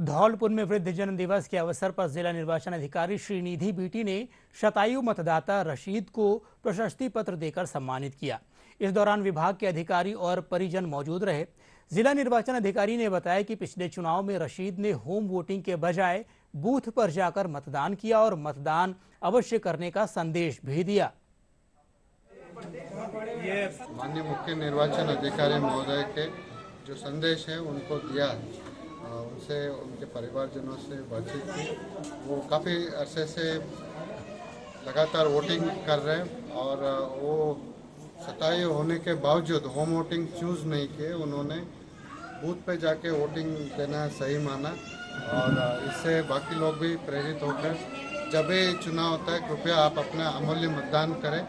धौलपुर में वृद्ध वृद्धजन दिवस के अवसर पर जिला निर्वाचन अधिकारी श्रीनिधि बीटी ने शतायु मतदाता रशीद को प्रशस्ति पत्र देकर सम्मानित किया। इस दौरान विभाग के अधिकारी और परिजन मौजूद रहे। जिला निर्वाचन अधिकारी ने बताया कि पिछले चुनाव में रशीद ने होम वोटिंग के बजाय बूथ पर जाकर मतदान किया और मतदान अवश्य करने का संदेश भी दिया। माननीय मुख्य निर्वाचन अधिकारी महोदय के जो संदेश है, उनको दिया उनसे, उनके परिवारजनों से बातचीत की। वो काफ़ी अरसे से लगातार वोटिंग कर रहे हैं और वो सताए होने के बावजूद होम वोटिंग चूज़ नहीं किए। उन्होंने बूथ पे जाके वोटिंग देना सही माना और इससे बाकी लोग भी प्रेरित होकर जब भी चुनाव होता है, कृपया आप अपना अमूल्य मतदान करें।